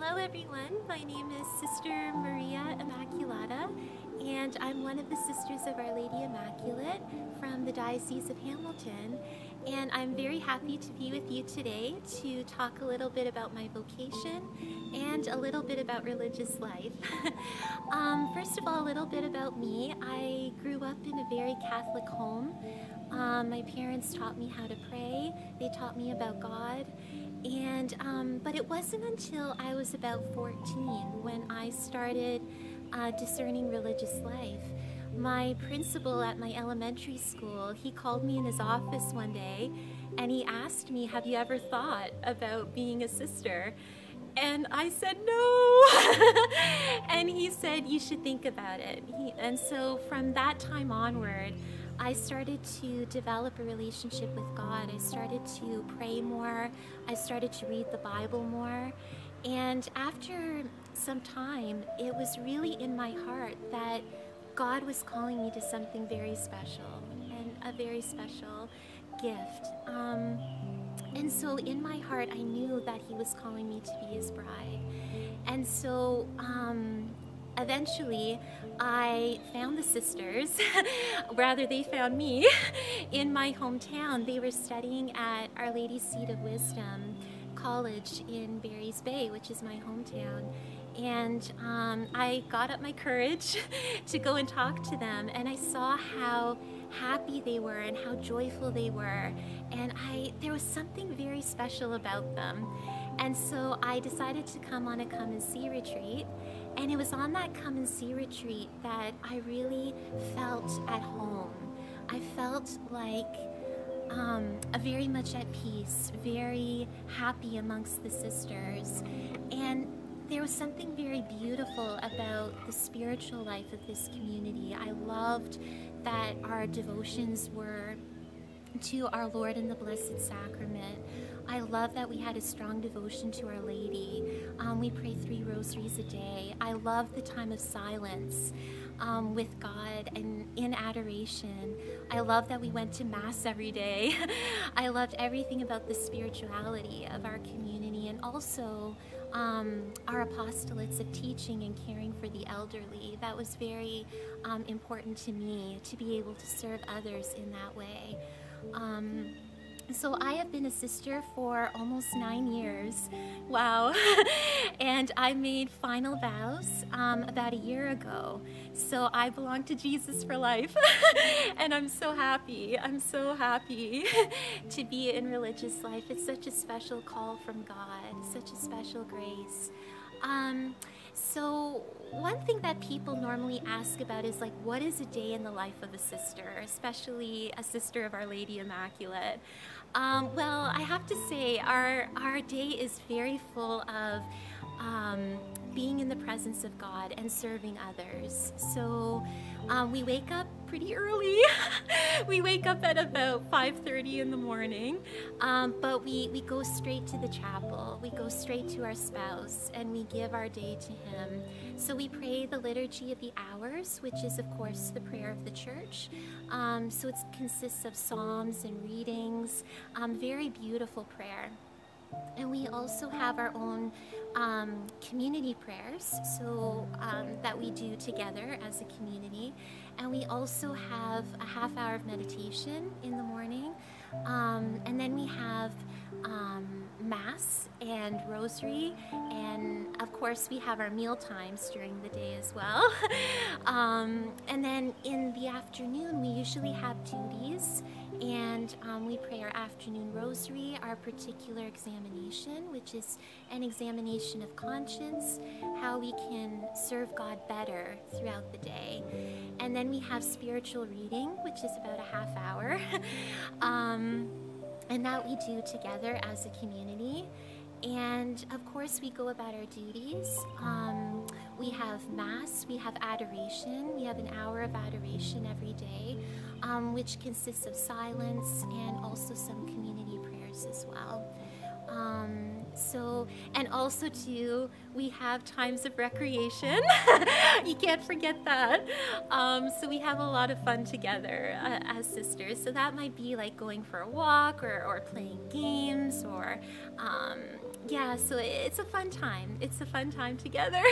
Hello everyone, my name is Sister Maria Immaculata and I'm one of the Sisters of Our Lady Immaculate from the Diocese of Hamilton and I'm very happy to be with you today to talk a little bit about my vocation and a little bit about religious life. um, first of all, a little bit about me. I grew up in a very Catholic home. Um, my parents taught me how to pray, they taught me about God and um, but it wasn't until I was about 14 when I started uh, discerning religious life. My principal at my elementary school, he called me in his office one day and he asked me, Have you ever thought about being a sister? And I said, No. and he said, You should think about it. He, and so from that time onward, I started to develop a relationship with God. I started to pray more. I started to read the Bible more. And after some time, it was really in my heart that God was calling me to something very special and a very special gift. Um, and so in my heart, I knew that He was calling me to be His bride. And so um, eventually I found the sisters, rather they found me, in my hometown. They were studying at Our Lady's Seat of Wisdom College in Barry's Bay, which is my hometown. And um, I got up my courage to go and talk to them, and I saw how happy they were and how joyful they were. And I, there was something very special about them. And so I decided to come on a come and see retreat. And it was on that come and see retreat that I really felt at home. I felt like um, very much at peace, very happy amongst the sisters. And there was something very beautiful about the spiritual life of this community. I loved that our devotions were to our Lord in the Blessed Sacrament. I love that we had a strong devotion to Our Lady. Um, we pray three rosaries a day. I love the time of silence um, with God and in adoration. I love that we went to Mass every day. I loved everything about the spirituality of our community and also um, our apostolates of teaching and caring for the elderly. That was very um, important to me to be able to serve others in that way. So I have been a sister for almost nine years. Wow. and I made final vows um, about a year ago. So I belong to Jesus for life. and I'm so happy. I'm so happy to be in religious life. It's such a special call from God, such a special grace. Um, so one thing that people normally ask about is like, what is a day in the life of a sister, especially a sister of Our Lady Immaculate? Um, well, I have to say our, our day is very full of um, being in the presence of God and serving others. So um, we wake up pretty early. we wake up at about 5.30 in the morning, um, but we, we go straight to the chapel. We go straight to our spouse and we give our day to him. So we pray the Liturgy of the Hours, which is, of course, the prayer of the church. Um, so it consists of psalms and readings, um, very beautiful prayer. And we also have our own um, community prayers, so um, that we do together as a community. And we also have a half hour of meditation in the morning. Um, and then we have um, Mass and Rosary. And of course, we have our meal times during the day as well. Um, and then in the afternoon, we usually have duties and um, we pray our afternoon rosary, our particular examination, which is an examination of conscience, how we can serve God better throughout the day. And then we have spiritual reading, which is about a half hour, um, and that we do together as a community. And of course, we go about our duties. Um, we have Mass, we have adoration, we have an hour of adoration every day um, which consists of silence and also some community prayers as well. Um, so and also too, we have times of recreation. you can't forget that. Um, so we have a lot of fun together uh, as sisters. So that might be like going for a walk or, or playing games or um, yeah, so it's a fun time. It's a fun time together.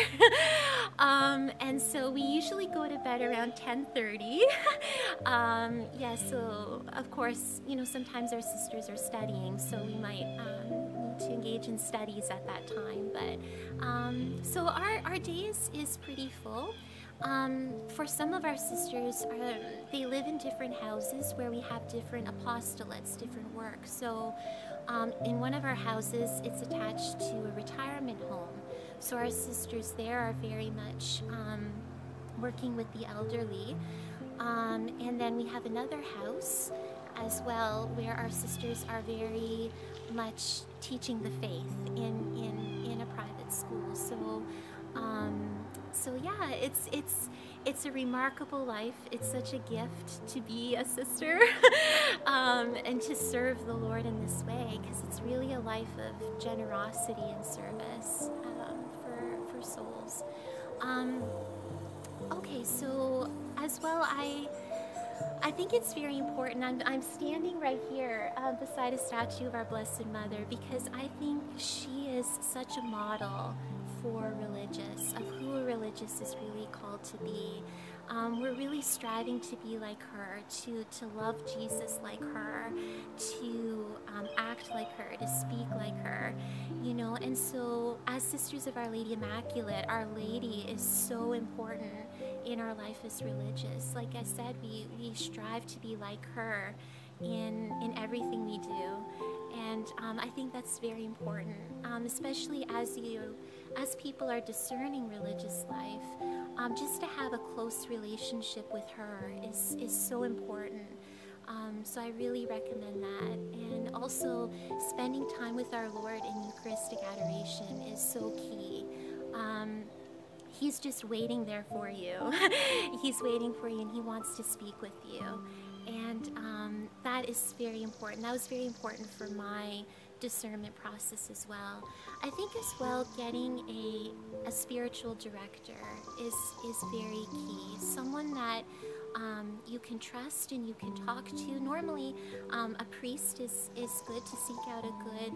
um, and so we usually go to bed around 10:30. um, yeah, so of course, you know, sometimes our sisters are studying, so we might um, to engage in studies at that time. But um, so our our days is pretty full. Um, for some of our sisters, uh, they live in different houses where we have different apostolates, different work. So um, in one of our houses, it's attached to a retirement home. So our sisters there are very much um, working with the elderly. Um, and then we have another house as well where our sisters are very much teaching the faith in, in, in a private school. So um, so yeah, it's it's it's a remarkable life. It's such a gift to be a sister um, and to serve the Lord in this way because it's really a life of generosity and service um, for for souls. Um, okay, so as well, I. I think it's very important. I'm, I'm standing right here uh, beside a statue of our Blessed Mother because I think she is such a model for religious, of who a religious is really called to be. Um, we're really striving to be like her, to, to love Jesus like her, to um, act like her, to speak like her, you know. And so, as Sisters of Our Lady Immaculate, Our Lady is so important in our life as religious. Like I said, we, we strive to be like her in, in everything we do. And um, I think that's very important, um, especially as you as people are discerning religious life, um, just to have a close relationship with her is, is so important. Um, so I really recommend that. And also, spending time with our Lord in Eucharistic adoration is so key. Um, he's just waiting there for you. he's waiting for you and he wants to speak with you. And um, that is very important. That was very important for my discernment process as well. I think as well getting a, a spiritual director is, is very key. Someone that um, you can trust and you can talk to. Normally, um, a priest is, is good to seek out a good,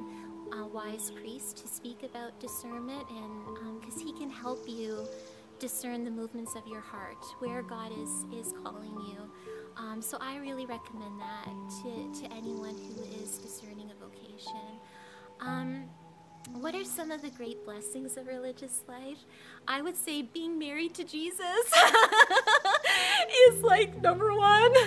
uh, wise priest to speak about discernment and because um, he can help you discern the movements of your heart, where God is, is calling you. Um, so I really recommend that to, to anyone who is discerning a vocation. Um, what are some of the great blessings of religious life? I would say being married to Jesus is like number one.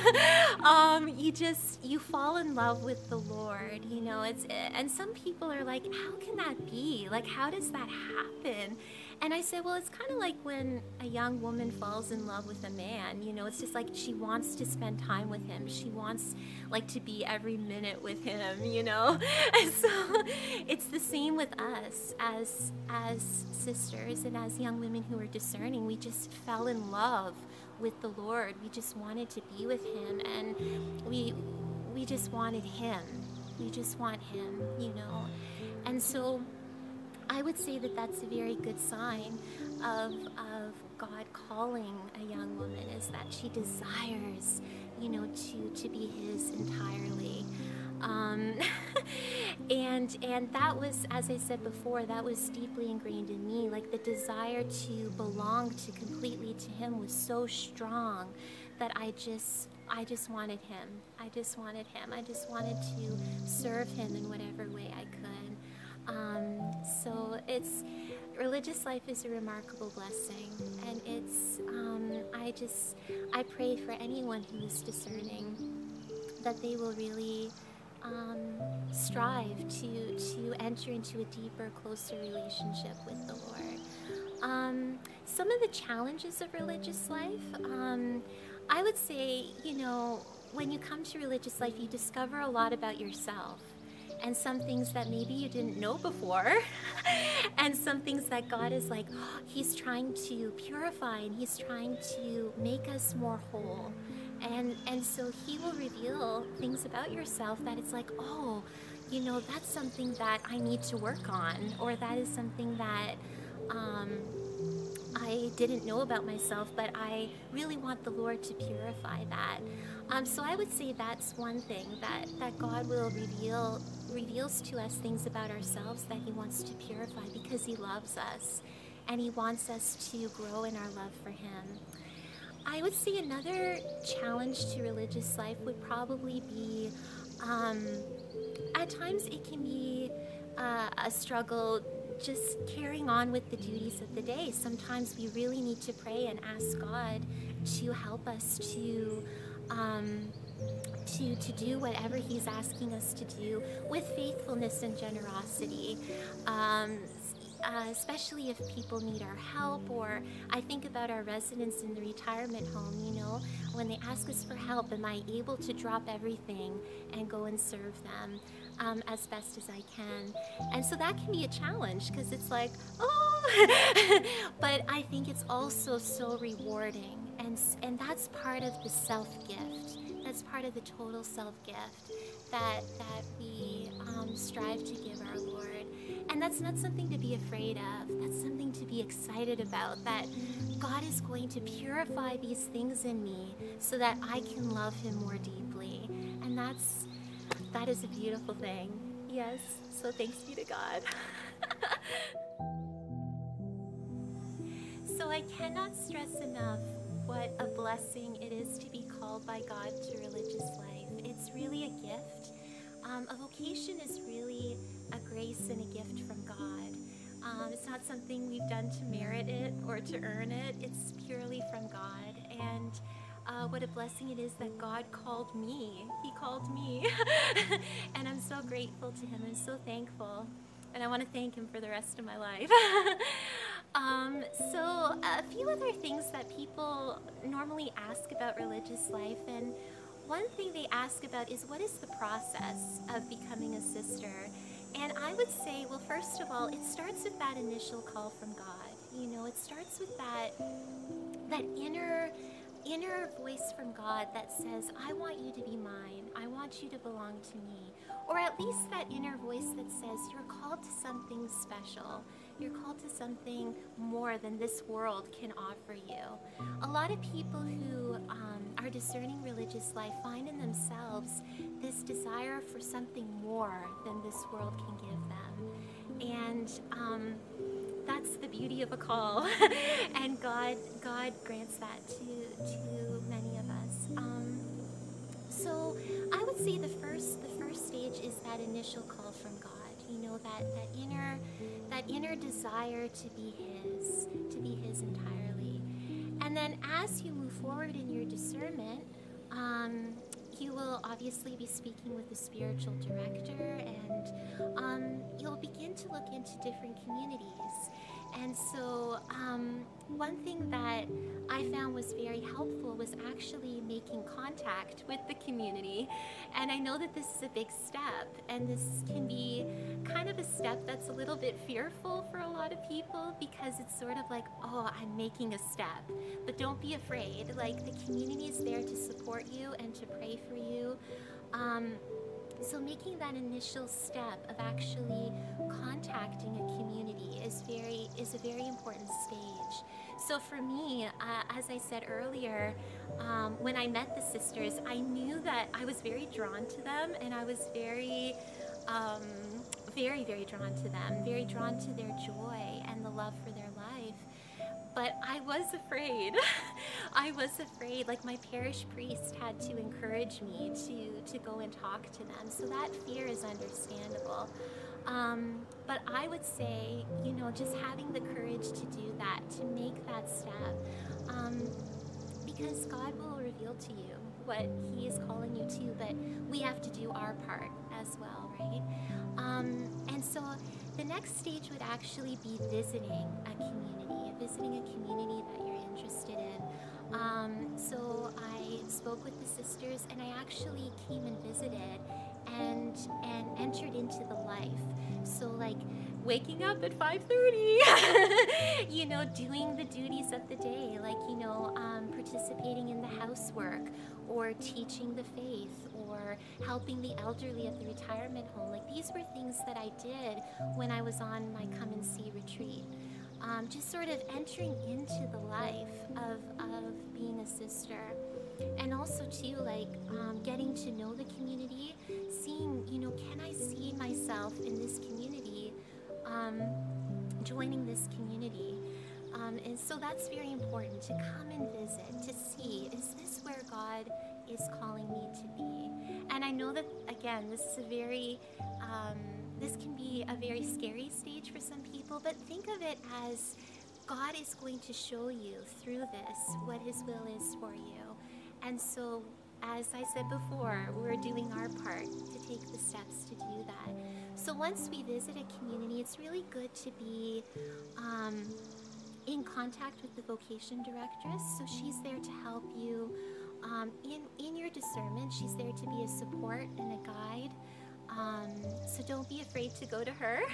Um, you just you fall in love with the Lord, you know. It's and some people are like, how can that be? Like, how does that happen? And I said, well, it's kind of like when a young woman falls in love with a man. You know, it's just like she wants to spend time with him. She wants like to be every minute with him. You know, and so it's the same with us as as sisters and as young women who are discerning. We just fell in love with the Lord. We just wanted to be with Him, and we we just wanted Him. We just want Him. You know, and so I would say that that's a very good sign of, of God calling a young woman is that she desires, you know, to, to be His entirely. Um, and and that was, as I said before, that was deeply ingrained in me. Like the desire to belong to completely to Him was so strong that I just I just wanted Him. I just wanted Him. I just wanted to serve Him in whatever way I could. Um, so it's religious life is a remarkable blessing, and it's um, I just I pray for anyone who is discerning that they will really um, strive to to enter into a deeper, closer relationship with the Lord. Um, some of the challenges of religious life, um, I would say, you know, when you come to religious life, you discover a lot about yourself and some things that maybe you didn't know before, and some things that God is like, oh, He's trying to purify and He's trying to make us more whole. And, and so He will reveal things about yourself that it's like, oh, you know, that's something that I need to work on, or that is something that um, I didn't know about myself, but I really want the Lord to purify that. Um, so I would say that's one thing that, that God will reveal reveals to us things about ourselves that He wants to purify because He loves us and He wants us to grow in our love for Him. I would say another challenge to religious life would probably be um, at times it can be uh, a struggle just carrying on with the duties of the day. Sometimes we really need to pray and ask God to help us to. Um, to, to do whatever he's asking us to do with faithfulness and generosity. Um, uh, especially if people need our help, or I think about our residents in the retirement home, you know, when they ask us for help, am I able to drop everything and go and serve them um, as best as I can? And so that can be a challenge because it's like, oh, but I think it's also so rewarding, and, and that's part of the self gift. That's part of the total self gift that that we um, strive to give our Lord. And that's not something to be afraid of. That's something to be excited about. That God is going to purify these things in me so that I can love Him more deeply. And that's that is a beautiful thing. Yes. So thanks be to God. so I cannot stress enough what a blessing it is to be called by God to religious life. It's really a gift. Um, a vocation is really a grace and a gift from God. Um, it's not something we've done to merit it or to earn it. It's purely from God. And uh, what a blessing it is that God called me. He called me. and I'm so grateful to Him. I'm so thankful. And I want to thank Him for the rest of my life. um, so, a few other things that people normally ask about religious life. And one thing they ask about is what is the process of becoming a sister? And I would say, well, first of all, it starts with that initial call from God. You know, it starts with that that inner inner voice from God that says, I want you to be mine. I want you to belong to me. Or at least that inner voice that says, You're called to something special. You're called to something more than this world can offer you. A lot of people who um, are discerning religious life find in themselves this desire for something more than this world can give them. And um, that's the beauty of a call. and God, God grants that to, to many of us. Um, so I would say the first, the first stage is that initial call know that that inner, that inner desire to be His, to be His entirely. And then as you move forward in your discernment, um, you will obviously be speaking with a spiritual director and um, you'll begin to look into different communities. And so, um, one thing that I found was very helpful was actually making contact with the community. And I know that this is a big step, and this can be kind of a step that's a little bit fearful for a lot of people because it's sort of like, oh, I'm making a step. But don't be afraid. Like, the community is there to support you and to pray for you. Um, so making that initial step of actually contacting a community is very is a very important stage. So for me, uh, as I said earlier, um, when I met the sisters, I knew that I was very drawn to them, and I was very, um, very, very drawn to them, very drawn to their joy and the love for their life but I was afraid. I was afraid. Like my parish priest had to encourage me to to go and talk to them. So that fear is understandable. Um, but I would say, you know, just having the courage to do that, to make that step, um, because God will reveal to you what He is calling you to, but we have to do our part as well, right? Um, and so the next stage would actually be visiting a community, visiting a community that you're interested in. Um, so I spoke with the sisters and I actually came and visited and and entered into the life. So like waking up at 5.30 you know doing the duties of the day like you know um, participating in the housework or teaching the faith or helping the elderly at the retirement home. Like these were things that i did when i was on my come and see retreat. Um, just sort of entering into the life of, of being a sister. And also too like um, getting to know the community seeing you know can i see myself in this community um, joining this community. Um, and so that's very important to come and visit to see is this where god is calling me to be? And i know that again this is a very um, this can be a very scary stage for some people but think of it as god is going to show you through this what his will is for you. And so, as I said before, we're doing our part to take the steps to do that. So, once we visit a community, it's really good to be um, in contact with the vocation directress. So, she's there to help you um, in, in your discernment. She's there to be a support and a guide. Um, so, don't be afraid to go to her.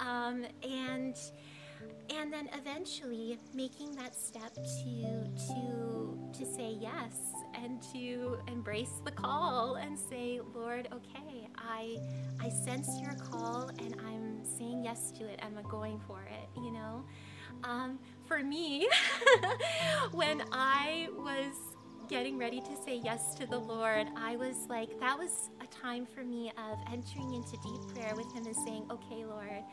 Um, and and then eventually making that step to to to say yes and to embrace the call and say lord okay i i sense your call and i'm saying yes to it. I'm going for it you know? Um, for me when i was getting ready to say yes to the lord i was like that was a time for me of entering into deep prayer with him and saying okay lord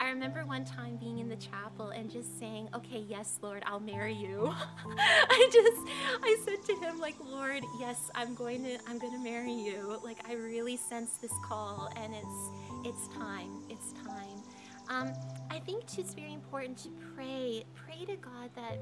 I remember one time being in the chapel and just saying, "Okay, yes, Lord, I'll marry you." I just I said to him like, "Lord, yes, I'm going to I'm going to marry you." Like I really sense this call and it's it's time. It's time. Um, I think too, it's very important to pray. Pray to God that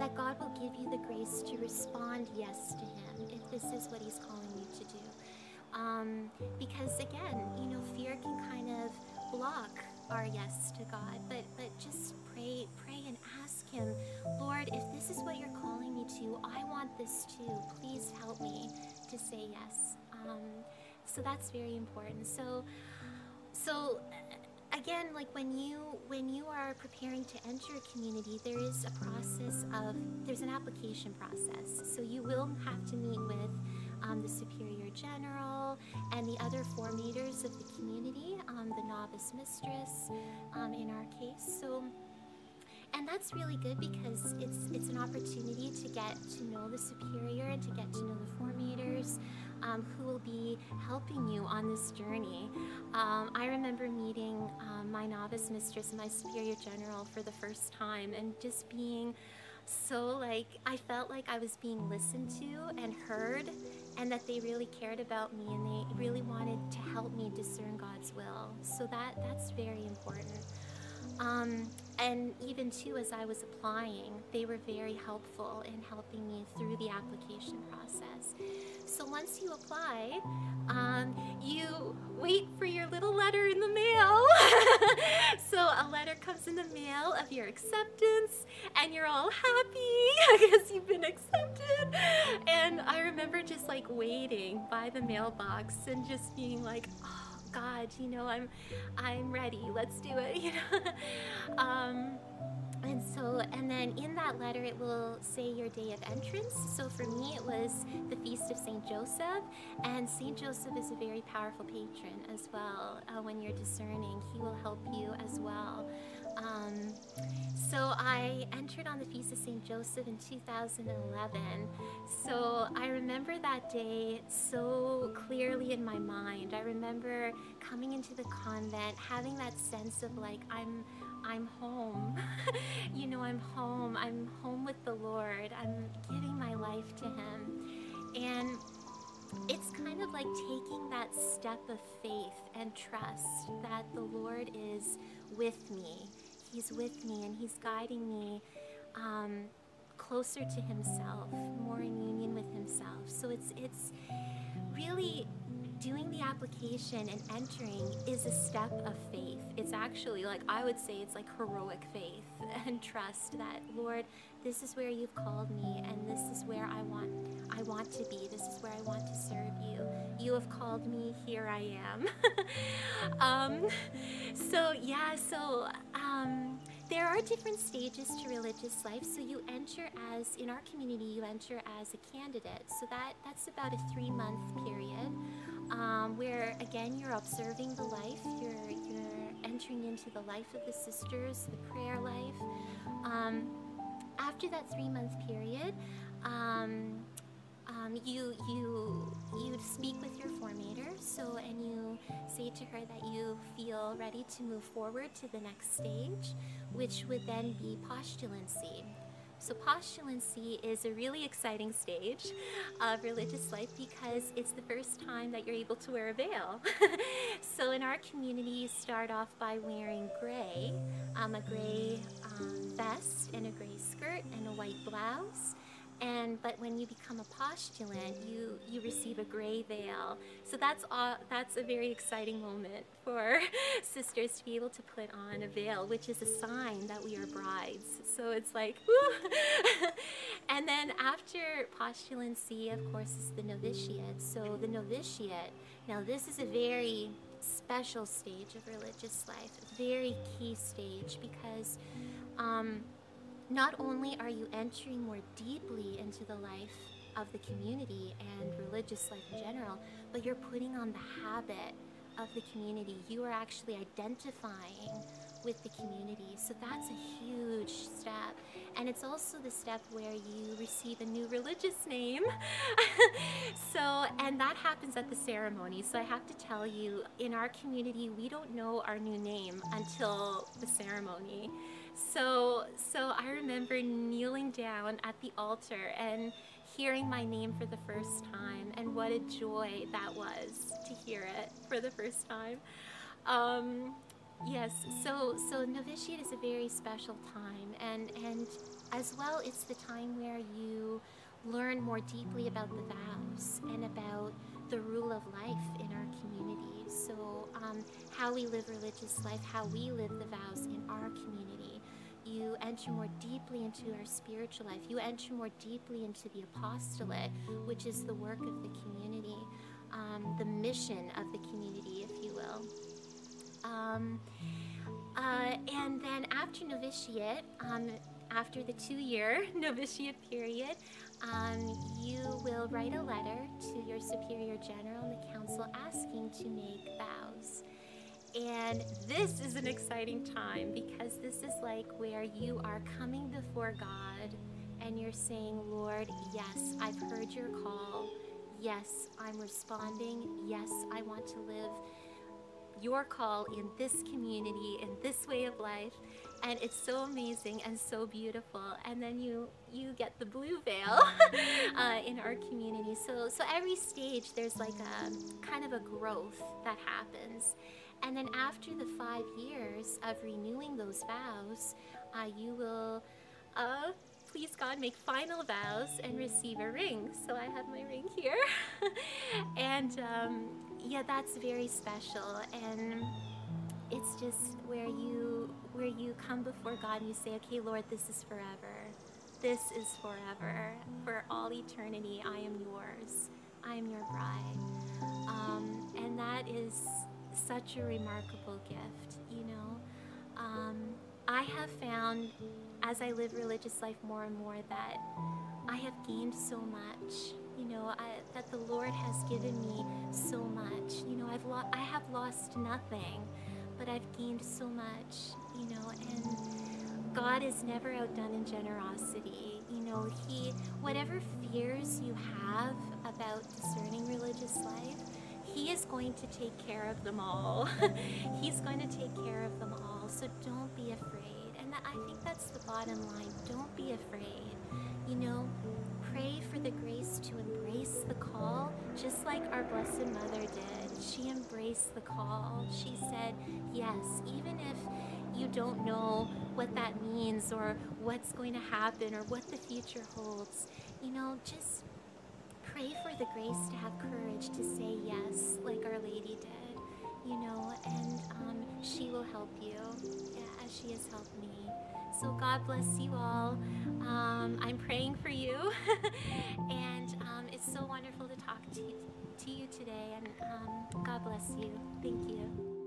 that God will give you the grace to respond yes to Him if this is what He's calling you to do. Um, because again, you know, fear can kind of block our yes to God, but but just pray, pray and ask Him, Lord, if this is what you're calling me to, I want this too. Please help me to say yes. Um, so that's very important. So, so again, like when you when you are preparing to enter a community, there is a process of there's an application process. So you will have to meet with um, the Superior General, and the other formators of the community, um, the novice mistress um, in our case. So, and that's really good because it's it's an opportunity to get to know the superior and to get to know the formators um, who will be helping you on this journey. Um, I remember meeting um, my novice mistress and my superior general for the first time and just being so like I felt like I was being listened to and heard and that they really cared about me and they really wanted to help me discern God's will. So that that's very important. Um, and even too, as I was applying, they were very helpful in helping me through the application process. So once you apply, um, you wait for your little letter in the mail. so a letter comes in the mail of your acceptance, and you're all happy because you've been accepted. And I remember just like waiting by the mailbox and just being like, oh, God, you know, I'm, I'm ready. Let's do it. You know. um, and so, and then in that letter, it will say your day of entrance. So for me, it was the Feast of St. Joseph. And St. Joseph is a very powerful patron as well. Uh, when you're discerning, he will help you as well. Um, so I entered on the Feast of St. Joseph in 2011. So I remember that day so clearly in my mind. I remember coming into the convent, having that sense of like, I'm I'm home. you know, I'm home. I'm home with the Lord. I'm giving my life to Him. And it's kind of like taking that step of faith and trust that the Lord is with me. He's with me and He's guiding me um, closer to Himself, more in union with Himself. So it's it's really doing the application and entering is a step of faith. It's actually like I would say it's like heroic faith and trust that Lord, this is where you've called me and this is where I want I want to be. This is where I want to serve you. you have called me, here I am. um, so, yeah, so um, there are different stages to religious life. So, you enter as, in our community, you enter as a candidate. So, that, that's about a three month period um, where, again, you're observing the life, you're, you're entering into the life of the sisters, the prayer life. Um, after that three month period, um, um, you you you speak with your formator, so and you say to her that you feel ready to move forward to the next stage, which would then be postulancy. So postulancy is a really exciting stage of religious life because it's the first time that you're able to wear a veil. so in our community, you start off by wearing gray, um, a gray um, vest and a gray skirt and a white blouse. And but when you become a postulant, you you receive a gray veil. So that's all, that's a very exciting moment for sisters to be able to put on a veil, which is a sign that we are brides. So it's like, and then after postulancy, of course, is the novitiate. So the novitiate. Now this is a very special stage of religious life, very key stage because. Um, not only are you entering more deeply into the life of the community and religious life in general, but you're putting on the habit of the community. You are actually identifying with the community. So that's a huge step. And it's also the step where you receive a new religious name. so, and that happens at the ceremony. So I have to tell you, in our community, we don't know our new name until the ceremony. So, so I remember kneeling down at the altar and hearing my name for the first time, and what a joy that was to hear it for the first time. Um, yes, so so novitiate is a very special time, and and as well, it's the time where you learn more deeply about the vows and about the rule of life in our community. So, um, how we live religious life, how we live the vows in our community you enter more deeply into our spiritual life. You enter more deeply into the apostolate, which is the work of the community, um, the mission of the community, if you will. Um, uh, and then after novitiate, um, after the two year novitiate period, um, you will write a letter to your superior general and the council asking to make vows. And this is an exciting time because this is like where you are coming before God and you're saying, Lord, yes, I've heard your call. Yes, I'm responding. Yes, I want to live your call in this community, in this way of life. And it's so amazing and so beautiful. And then you you get the blue veil uh, in our community. So so every stage there's like a kind of a growth that happens. And then after the five years of renewing those vows, uh, you will, uh, please God, make final vows and receive a ring. So I have my ring here. and um, yeah, that's very special. And it's just where you where you come before God and you say, okay, Lord, this is forever. This is forever. For all eternity, I am yours. I am your bride. Um, and that is such a remarkable gift, you know. Um, I have found as I live religious life more and more that I have gained so much, you know, I, that the Lord has given me so much. You know, I've lo- I have lost nothing, but I've gained so much, you know, and God is never outdone in generosity. You know, He, whatever fears you have about discerning religious life, he is going to take care of them all. He's going to take care of them all. So don't be afraid. And I think that's the bottom line. Don't be afraid. You know, pray for the grace to embrace the call, just like our Blessed Mother did. She embraced the call. She said, Yes, even if you don't know what that means or what's going to happen or what the future holds, you know, just pray for the grace to have courage to say yes, like Our Lady did, you know, and um, she will help you, yeah, as she has helped me. So God bless you all. Um, I'm praying for you, and um, it's so wonderful to talk to you, to you today, and um, God bless you. Thank you.